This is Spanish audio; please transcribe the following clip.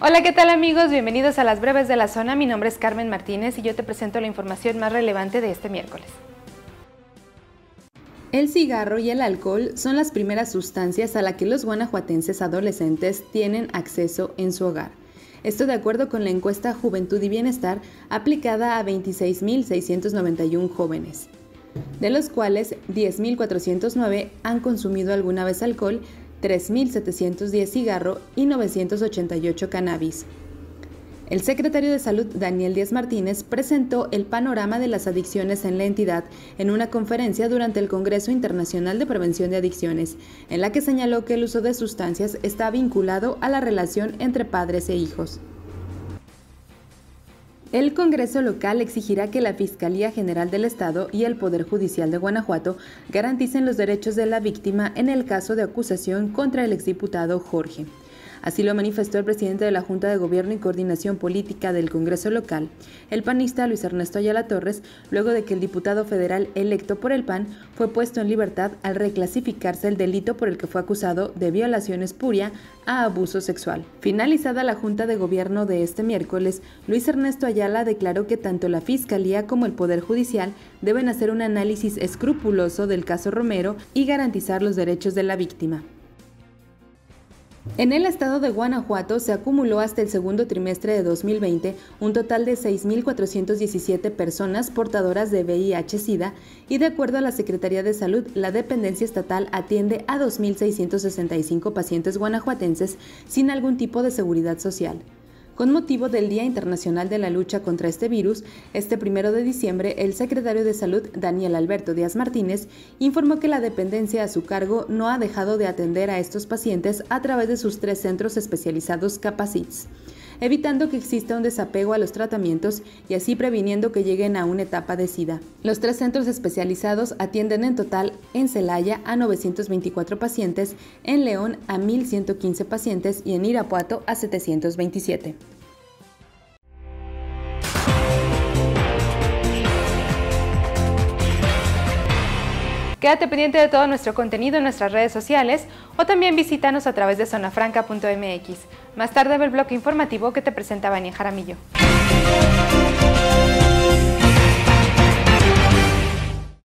Hola, ¿qué tal amigos? Bienvenidos a las breves de la zona. Mi nombre es Carmen Martínez y yo te presento la información más relevante de este miércoles. El cigarro y el alcohol son las primeras sustancias a las que los guanajuatenses adolescentes tienen acceso en su hogar. Esto de acuerdo con la encuesta Juventud y Bienestar aplicada a 26.691 jóvenes, de los cuales 10.409 han consumido alguna vez alcohol 3.710 cigarro y 988 cannabis. El secretario de Salud, Daniel Díaz Martínez, presentó el panorama de las adicciones en la entidad en una conferencia durante el Congreso Internacional de Prevención de Adicciones, en la que señaló que el uso de sustancias está vinculado a la relación entre padres e hijos. El Congreso local exigirá que la Fiscalía General del Estado y el Poder Judicial de Guanajuato garanticen los derechos de la víctima en el caso de acusación contra el exdiputado Jorge. Así lo manifestó el presidente de la Junta de Gobierno y Coordinación Política del Congreso local, el panista Luis Ernesto Ayala Torres, luego de que el diputado federal electo por el PAN fue puesto en libertad al reclasificarse el delito por el que fue acusado de violación espuria a abuso sexual. Finalizada la Junta de Gobierno de este miércoles, Luis Ernesto Ayala declaró que tanto la Fiscalía como el Poder Judicial deben hacer un análisis escrupuloso del caso Romero y garantizar los derechos de la víctima. En el estado de Guanajuato se acumuló hasta el segundo trimestre de 2020 un total de 6.417 personas portadoras de VIH-Sida y de acuerdo a la Secretaría de Salud, la dependencia estatal atiende a 2.665 pacientes guanajuatenses sin algún tipo de seguridad social. Con motivo del Día Internacional de la Lucha contra este virus, este primero de diciembre, el secretario de Salud, Daniel Alberto Díaz Martínez, informó que la dependencia a su cargo no ha dejado de atender a estos pacientes a través de sus tres centros especializados Capacits evitando que exista un desapego a los tratamientos y así previniendo que lleguen a una etapa de SIDA. Los tres centros especializados atienden en total en Celaya a 924 pacientes, en León a 1.115 pacientes y en Irapuato a 727. Quédate pendiente de todo nuestro contenido en nuestras redes sociales o también visítanos a través de zonafranca.mx. Más tarde ve el bloque informativo que te presenta Bani Jaramillo.